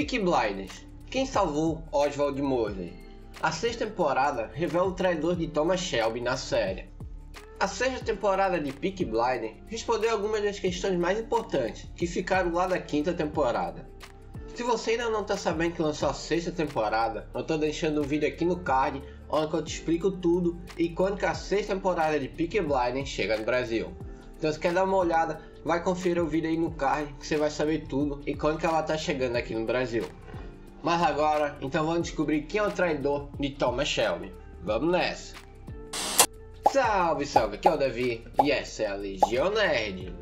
Peaky Blinders. Quem salvou Oswald Mosley? A sexta temporada revela o traidor de Thomas Shelby na série. A sexta temporada de Peaky Blinders respondeu algumas das questões mais importantes que ficaram lá da quinta temporada. Se você ainda não está sabendo que lançou a sexta temporada, eu estou deixando um vídeo aqui no card onde eu te explico tudo e quando que a sexta temporada de Peaky Blinders chega no Brasil. Então se quer dar uma olhada, vai conferir o vídeo aí no card que você vai saber tudo e quando que ela está chegando aqui no Brasil. Mas agora, então vamos descobrir quem é o traidor de Thomas Shelby. Vamos nessa! Salve, salve, aqui é o Davi e essa é a Legião Nerd.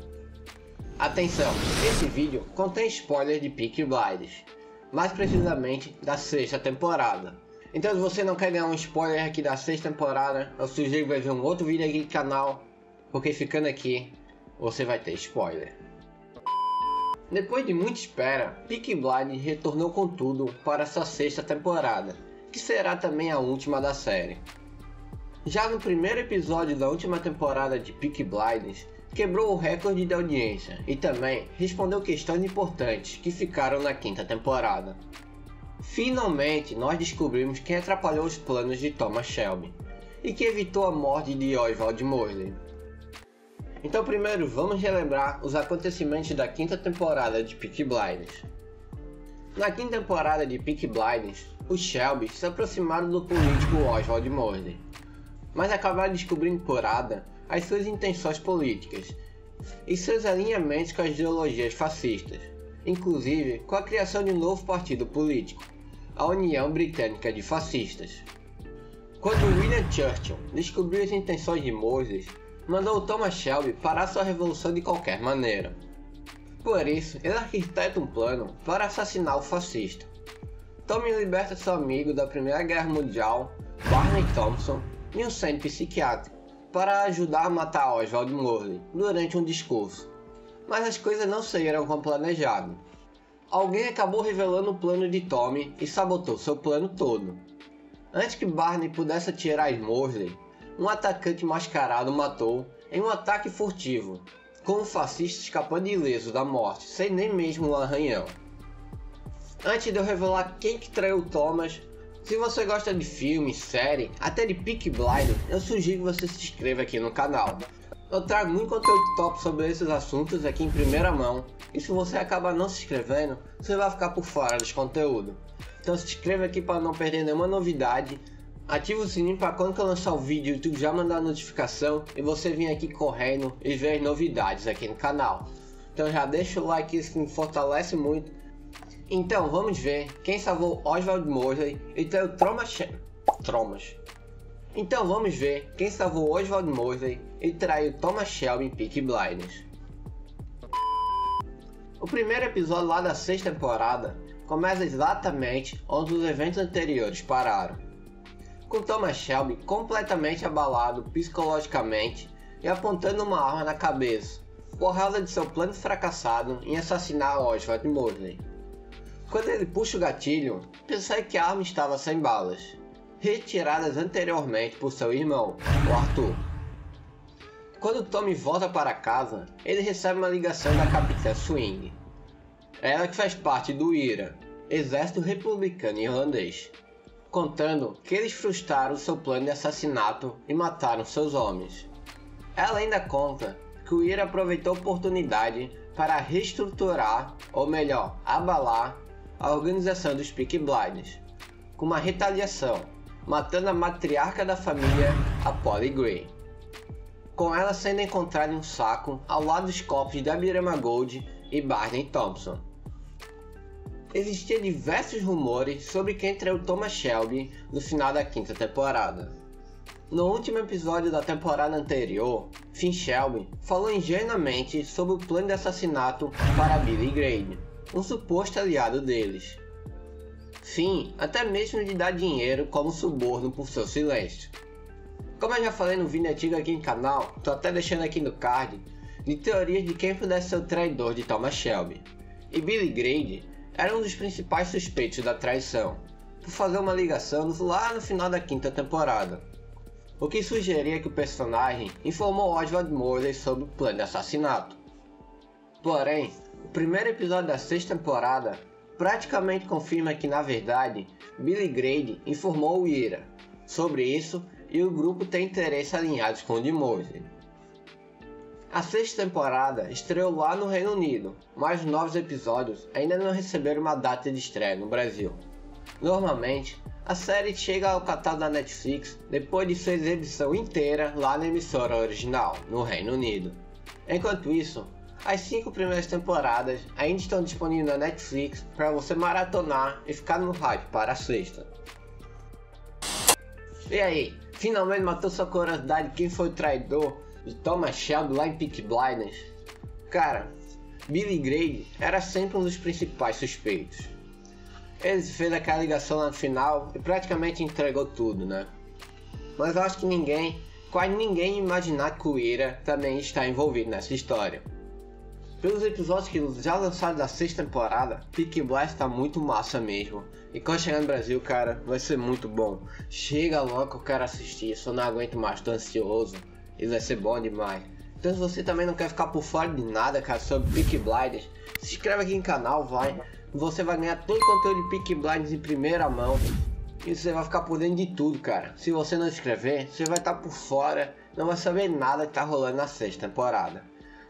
Atenção, esse vídeo contém spoilers de Peaky Blinders, mais precisamente da sexta temporada. Então se você não quer ganhar um spoiler aqui da sexta temporada, eu sugiro ver um outro vídeo aqui no canal, porque ficando aqui, você vai ter spoiler. Depois de muita espera, Peaky Blinders retornou com tudo para sua sexta temporada, que será também a última da série. Já no primeiro episódio da última temporada de Peaky Blinders, quebrou o recorde de audiência e também respondeu questões importantes que ficaram na quinta temporada. Finalmente, nós descobrimos quem atrapalhou os planos de Thomas Shelby e que evitou a morte de Oswald Mosley. Então primeiro vamos relembrar os acontecimentos da quinta temporada de Peaky Blinders. Na quinta temporada de Peaky Blinders, os Shelby se aproximaram do político Oswald Mosley, mas acabaram descobrindo por Ada as suas intenções políticas e seus alinhamentos com as ideologias fascistas, inclusive com a criação de um novo partido político, a União Britânica de Fascistas. Quando William Churchill descobriu as intenções de Moses, mandou Thomas Shelby parar sua revolução de qualquer maneira. Por isso, ele arquiteta um plano para assassinar o fascista. Tommy liberta seu amigo da Primeira Guerra Mundial, Barney Thompson, em um centro psiquiátrico para ajudar a matar Oswald Mosley durante um discurso. Mas as coisas não saíram como planejado. Alguém acabou revelando o plano de Tommy e sabotou seu plano todo. Antes que Barney pudesse atirar Mosley, um atacante mascarado matou em um ataque furtivo, com um fascista escapando ileso da morte, sem nem mesmo um arranhão. Antes de eu revelar quem que traiu Thomas, se você gosta de filme, série, até de Peak Blind, eu sugiro que você se inscreva aqui no canal. Eu trago muito conteúdo top sobre esses assuntos aqui em primeira mão, e se você acabar não se inscrevendo, você vai ficar por fora dos conteúdos. Então se inscreva aqui para não perder nenhuma novidade, ative o sininho para quando eu lançar o vídeo, o YouTube já mandar a notificação e você vir aqui correndo e ver as novidades aqui no canal. Então já deixa o like, isso me fortalece muito então, vamos ver quem salvou Oswald Mosley e tem o Thomas Thomas. Então, vamos ver quem salvou Oswald Mosley e traiu Thomas Shelby em Peaky Blinders. O primeiro episódio lá da sexta temporada começa exatamente onde os eventos anteriores pararam. Com Thomas Shelby completamente abalado psicologicamente e apontando uma arma na cabeça, por causa de seu plano fracassado em assassinar Oswald Mosley. Quando ele puxa o gatilho, percebe que a arma estava sem balas, retiradas anteriormente por seu irmão, o Arthur. Quando Tommy volta para casa, ele recebe uma ligação da Capitã Swing. Ela que faz parte do IRA, Exército Republicano Irlandês, contando que eles frustraram seu plano de assassinato e mataram seus homens. Ela ainda conta que o IRA aproveitou a oportunidade para reestruturar, ou melhor, abalar a organização dos Peaky Blinders, com uma retaliação, matando a matriarca da família, a Polly Gray. Com ela sendo encontrada em um saco ao lado dos corpos de Abirama Gold e Barney Thompson. Existiam diversos rumores sobre quem traiu Thomas Shelby no final da quinta temporada. No último episódio da temporada anterior, Finn Shelby falou ingenuamente sobre o plano de assassinato para Billy Gray um suposto aliado deles. Sim, até mesmo de dar dinheiro como suborno por seu silêncio. Como eu já falei no vídeo antigo aqui no canal, tô até deixando aqui no card, de teorias de quem pudesse ser o traidor de Thomas Shelby. E Billy Grade era um dos principais suspeitos da traição, por fazer uma ligação lá no final da quinta temporada. O que sugeria que o personagem informou Oswald Mosley sobre o plano de assassinato. Porém, o primeiro episódio da sexta temporada praticamente confirma que na verdade Billy Grady informou o Ira sobre isso e o grupo tem interesses alinhados com o de Mosley. A sexta temporada estreou lá no Reino Unido, mas os novos episódios ainda não receberam uma data de estreia no Brasil. Normalmente, a série chega ao catálogo da Netflix depois de sua exibição inteira lá na emissora original, no Reino Unido. Enquanto isso, as cinco primeiras temporadas ainda estão disponíveis na Netflix para você maratonar e ficar no hype para a sexta. E aí, finalmente matou sua curiosidade quem foi o traidor de Thomas Shelby lá em Peak Blinders? Cara, Billy Grady era sempre um dos principais suspeitos. Ele fez aquela ligação lá no final e praticamente entregou tudo, né? Mas eu acho que ninguém, quase ninguém imaginar que o Ira também está envolvido nessa história. Pelos episódios que já lançaram da sexta temporada, Peak Blast tá muito massa mesmo. E quando chegar no Brasil, cara, vai ser muito bom. Chega logo que eu quero assistir, só não aguento mais, tô ansioso. Isso vai ser bom demais. Então se você também não quer ficar por fora de nada, cara, sobre Peak Blinders, se inscreve aqui no canal, vai. Você vai ganhar todo o conteúdo de Peak Blinders em primeira mão. E você vai ficar por dentro de tudo, cara. Se você não inscrever, você vai estar por fora, não vai saber nada que tá rolando na sexta temporada.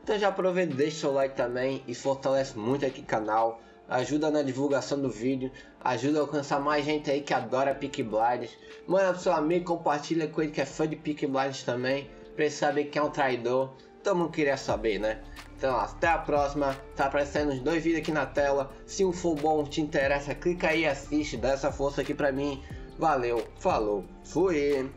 Então já aproveita, deixa seu like também e fortalece muito aqui o canal. Ajuda na divulgação do vídeo, ajuda a alcançar mais gente aí que adora Peak Blinders. Manda pro seu amigo, compartilha com ele que é fã de Peak Blinders também, pra ele saber quem é um traidor. Todo mundo queria saber, né? Então até a próxima, tá aparecendo os dois vídeos aqui na tela. Se um for bom, te interessa, clica aí e assiste, dá essa força aqui pra mim. Valeu, falou, fui!